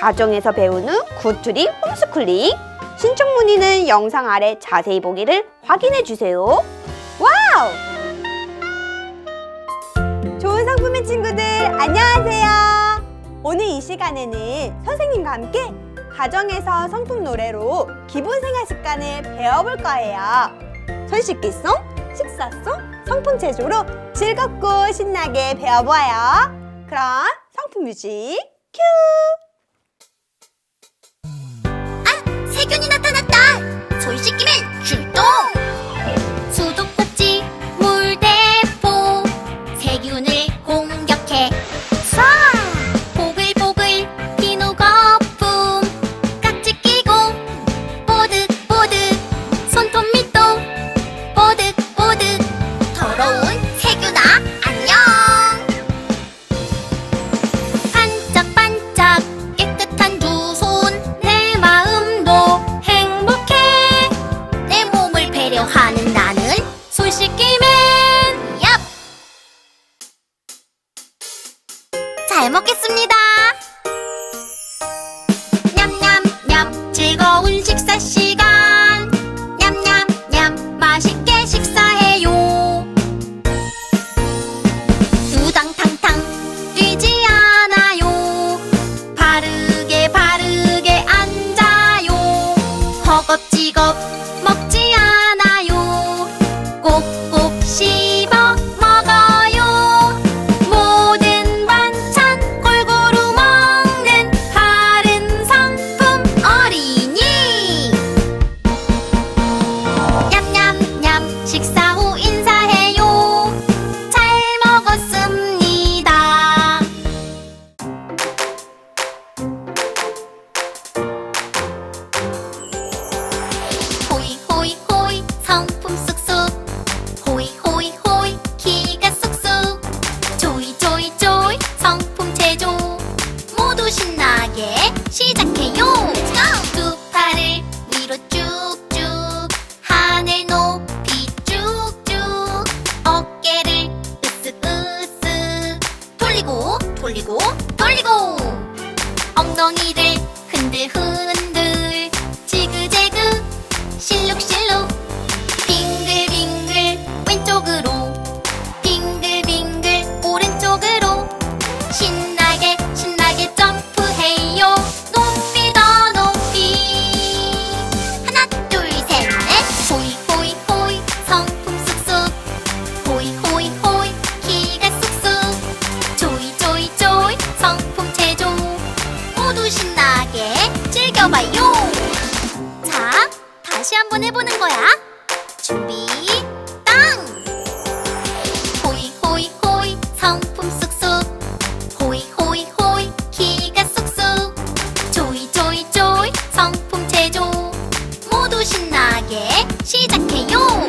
가정에서 배우는 굿트리 홈스쿨링 신청 문의는 영상 아래 자세히 보기를 확인해 주세요. 와우! 좋은 성품의 친구들 안녕하세요. 오늘 이 시간에는 선생님과 함께 가정에서 성품 노래로 기본 생활 습관을 배워볼 거예요. 손 씻기송, 식사송, 성품 체조로 즐겁고 신나게 배워보아요. 그럼 성품 뮤직 큐! 세균이 나타 잘 먹겠습니다 신나게 시작해요. 두 팔을 위로 쭉쭉 하늘 높이 쭉쭉 어깨를 으쓱으쓱. 돌리고 돌리고 돌리고. 엉덩이를 흔들흔들 즐겨봐요. 자 다시 한번 해보는 거야. 준비 땅! 호이 호이 호이 성품 쑥쑥. 호이 호이 호이 키가 쑥쑥. 조이 조이 조이 성품 제조. 모두 신나게 시작해요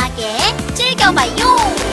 신나게 즐겨봐요